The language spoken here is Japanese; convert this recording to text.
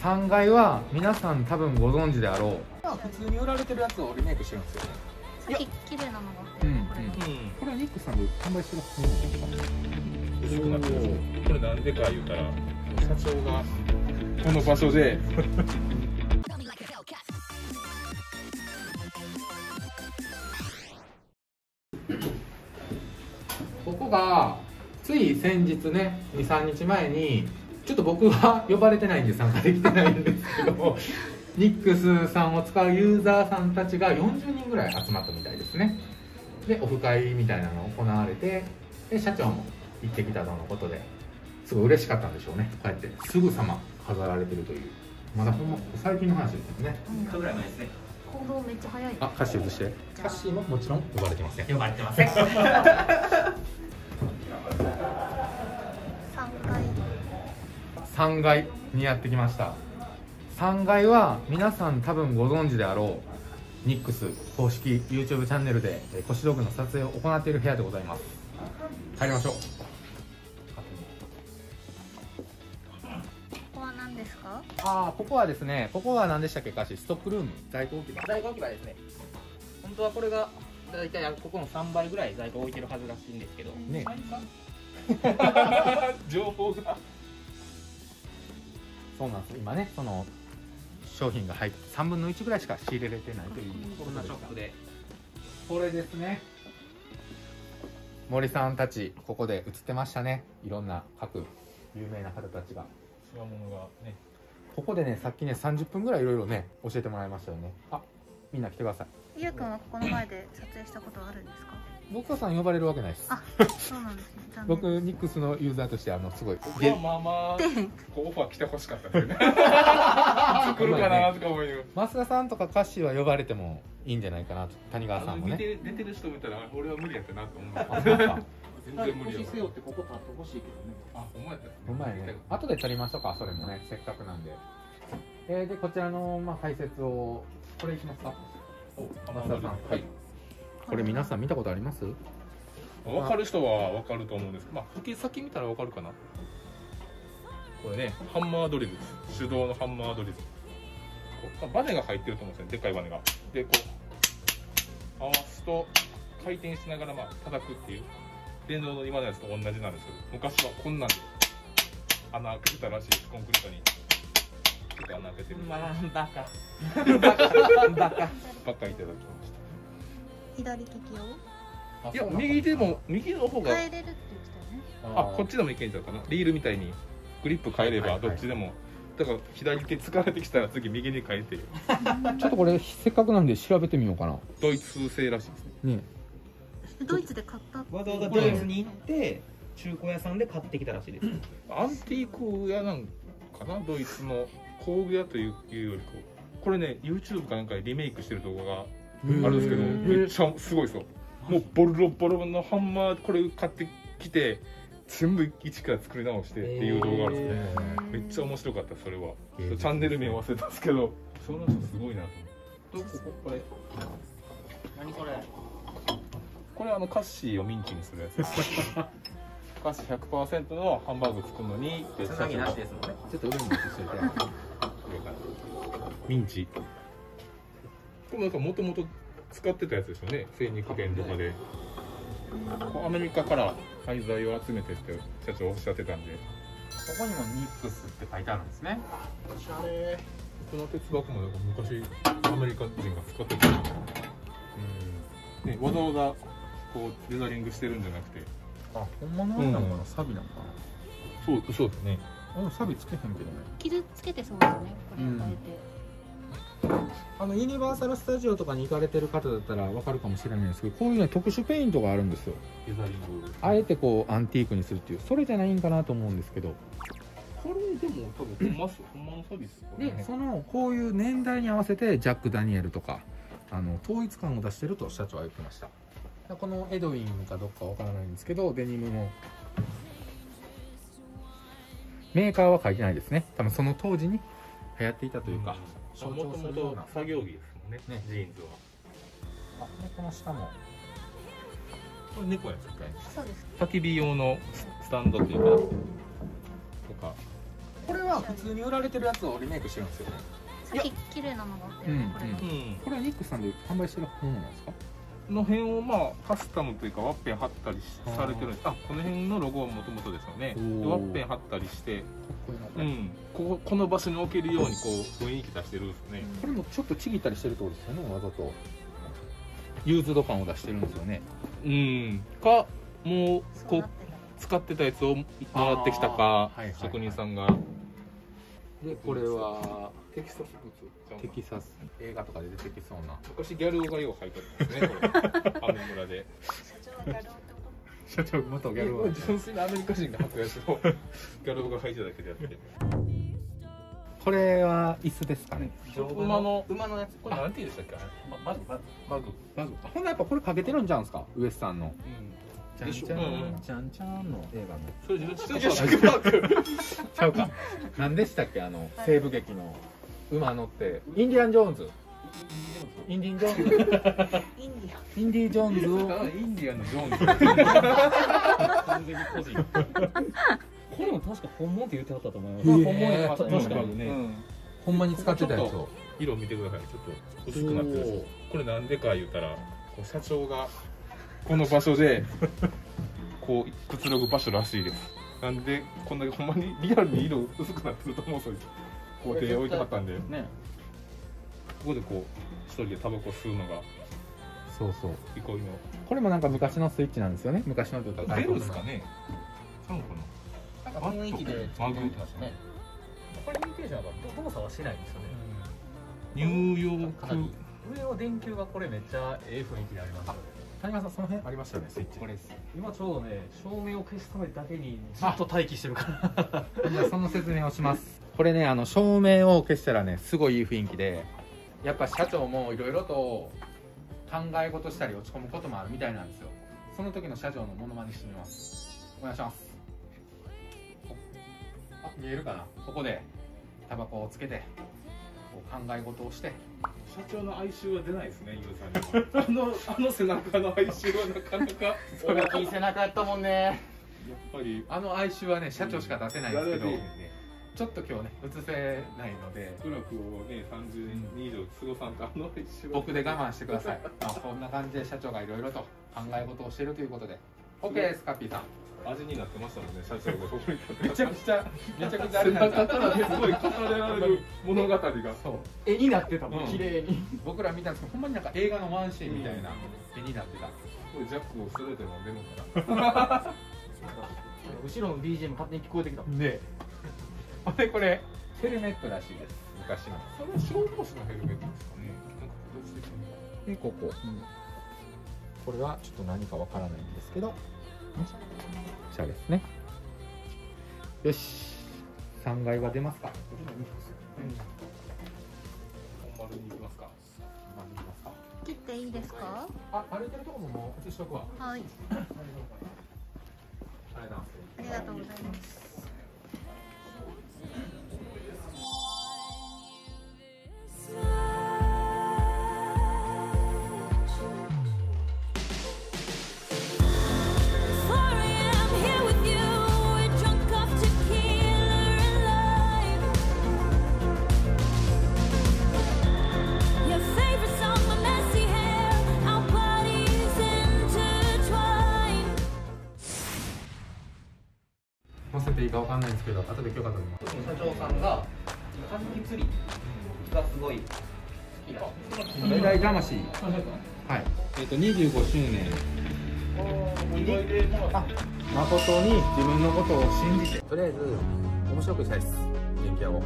3階は皆さん多分ご存知であろう。普通に売られてるやつをリメイクしてるんですよね。さっき綺麗なのが。うんうん。これうん。これはニックさんで販売してます薄くなってます。これなんでか言うたら社長がこの場所で。ここがつい先日ね23日前にちょっと僕は呼ばれてないんで参加できてないんですけど ニックスさんを使うユーザーさんたちが40人ぐらい集まったみたいですね。でオフ会みたいなのが行われてで社長も行ってきたとのことですごい嬉しかったんでしょうね。こうやってすぐさま飾られてるという。まだほんま最近の話ですよね。うんぐらい前ですね。行動めっちゃ早い。あ歌詞移して？歌詞ももちろん呼ばれてません。呼ばれてません 3回3階にやってきました。3階は皆さん多分ご存知であろうニックス公式 YouTube チャンネルでえー腰道具の撮影を行っている部屋でございます。入りましょう。ここは何ですか？ああここはですねここは何でしたっけ歌詞ストックルーム？在庫置き場。在庫置き場ですね。本当はこれが大体ここの3倍ぐらい在庫置いてるはずらしいんですけど。ね。情報がそうなんです。今ねその商品が入って3分の1ぐらいしか仕入れれてないという。こんなショップで。これですね。森さんたちここで映ってましたね。いろんな各有名な方たちが。つわものがね。ここでねさっきね30分ぐらいいろいろね教えてもらいましたよね。あみんな来てください。ゆうくんはここの前で撮影したことはあるんですか？僕はさん呼ばれるわけないです。あそうなんですね。僕ニックスのユーザーとしてあのすごい僕はまあまあオファー来てほしかったですよね。来るかなとか思いながら増田さんとかカッシーは呼ばれてもいいんじゃないかなと。谷川さんもね。出てる人見たら俺は無理やったなと思う。全然無理やわ腰背負ってここ立ってほしいけどね。あほんまやったうまいね。後で撮りましょうかそれもね。せっかくなんで。えー、でこちらの、まあ、解説をこれいきますか。お増田さん。はいこれ皆さん見たことあります？分かる人は分かると思うんですけど、まあ、先先見たら分かるかな？これねハンマードリルです手動のハンマードリルこうバネが入ってると思うんですよでっかいバネが。でこう合わすと回転しながらまあ叩くっていう。電動の今のやつと同じなんですけど昔はこんなんで穴開けてたらしいです。コンクリートに。ちょっと穴開けてるまあ バカ。バカ。いただきまし左利きを？たいや右でも右の方が変えれるって言ってたよね。あこっちでもいけんちゃうかな。リールみたいにグリップ変えればはいはいはい。どっちでも、だから左手疲れてきたら次右に変えてちょっとこれせっかくなんで調べてみようかな。ドイツ製らしいですね。ね。ドイツで買ったわざわざドイツに行って中古屋さんで買ってきたらしいです。アンティーク屋なんかな？ドイツの工具屋といういうよりこう。これね YouTube かなんかでリメイクしてる動画があるんですけどめっちゃすごいですよ。もうボロボロのハンマーこれ買ってきて全部一から作り直してっていう動画があるんですね、めっちゃ面白かったそれは。チえーャンネル名忘れたんですけどその人すごいなと思って。こここれ。何それ？これあのカッシーをミンチにするやつです。カッシー100%のハンバーグ作るのにつなぎなしですもんね。ちょっと上に移しておいてミンチこれなんかもともと使ってたやつですよね。精肉店とかで。アメリカから廃材を集めてって社長おっしゃってたんで。ここにもニックスって書いてあるんですね。おしゃれ。この鉄箱もなんか昔アメリカ人が使ってた。うん。ねわざわざこうデザリングしてるんじゃなくて。あ本物なのかな、サビなのかな？そうそうですね。サビつけへんけどね。傷つけてそうですね。これ変えて、あのユニバーサル・スタジオとかに行かれてる方だったら分かるかもしれないんですけどこういうね特殊ペイントがあるんですよ。あえてこうアンティークにするっていうそれじゃないんかなと思うんですけど。これでも多分ほんまっすほんまのサビですよこれね。でそのこういう年代に合わせてジャック・ダニエルとかあの統一感を出してると社長は言ってました。このエドウィンかどっかわからないんですけどデニムも。メーカーは書いてないですね。多分その当時に流行っていたというか、象もともと徴するような。作業着ですもんねね。ジーンズは。あでこの下も。これ猫やつかそうです。焚き火用のスタンドっていうかとか。これはは普通に売られてるやつをリメイクしてるんですよね。さっき綺麗なのがあったよねこれがうん。うん。これはニックさんで販売してるものなんですか？の辺をまあカスタムというかワッペン貼ったりされてるんです。あこの辺のロゴはもともとですよね。ワッペン貼ったりして、かっこいいなうん、こここの場所に置けるようにこう雰囲気出してるんですね、これもちょっとちぎったりしてるってことですよねわざと。ユーズド感を出してるんですよね。うん。かもうこう使ってたやつをもらってきたか、あー。はいはいはい。職人さんが。でこれはテキサス物？テキサス。映画とかで出てきそうな。昔ギャル男がよう履いてるんですねこれ。アメ村で。社長はギャル男ってこ社長元ギャルは純粋なアメリカ人が履くやつをギャル男が履いてただけでやってこれは椅子ですかね。馬の馬のやつ。これなんて言うんでしたっけ？あれバグバグ。バグ。ほんならやっぱこれかけてるんじゃうんですか？ウエスさんの。うん。ちゃんちゃん、ちゃんちゃんの映画の。それ自それジュラシックパークちゃうか。何でしたっけ？あの西部劇の馬乗って。インディアン・ジョーンズ。インディ・ジョーンズ？とインディインディ・ジョーンズを。インディアンのジョーンズ。完全に個人これも確か本物って言ってはったと思います。へー。本物やった確かに。ね。うん。ほんまに使ってたやつを。色見てください。ちょっと薄くなってるこれなんでか言うたらこう社長がこの場所で こうくつろぐ場所らしいです。なんでこんなほんまにリアルに色薄くなってると思うんですよ。工程置いてはったんで。ね。ここでこう一人でタバコ吸うのがそうそう。憩いの。これもなんか昔のスイッチなんですよね。昔のというか。ベルですかね雰囲気で作ってましたねこれイミテーションは動作はしないんですよね。ニューヨーク上の電球がこれめっちゃええ雰囲気でありますよね。谷川さんその辺ありましたよねスイッチこれです。今ちょうどね照明を消すためだけにずっと待機してるから。じゃあその説明をしますこれねあの照明を消したらねすごいいい雰囲気でやっぱ社長もいろいろと考え事したり落ち込むこともあるみたいなんですよその時の社長のモノマネしてみますお願いしますあ見えるかな。ここでタバコをつけてこう考え事をして。社長の哀愁は出ないですねユウさんには。あのあの背中の哀愁はなかなか。大きい背中やったもんね。やっぱり。あの哀愁はね社長しか出せないんですけど、ねちょっと今日ね映せないので。苦楽をね30年以上過ごさんとあの哀愁は。僕で我慢してください。まあこんな感じで社長がいろいろと考え事をしているということで。OK ですカッピーさん味になってましたもんね社長がここに立ってめちゃくちゃめちゃくちゃあ背れなんです中からねすごい語られる物語が絵になってたもんうん。綺麗に。僕ら見たんですけどほんまになんか映画のワンシーンみたいな絵になってた。これジャックをストレートに飲んでるのかな。後ろの BGM 勝手に聞こえてきたもん。でほんでこれヘルメットらしいです。昔の。それは消防士のヘルメットですかね。でここ、これはちょっと何かわからないんですけど、ね、こちらですね。よし。3階は出ますか。本丸に行きますか。切っていいですか？あ歩いてるとこももう映しとくわ。はい。ありがとうございますけど後で許可取ります社長さんがカジキ釣りがすごい好きだメダイ魂はい。えっ、と25周年。あ誠に自分のことを信じてとりあえず面白くしたいです。電気屋を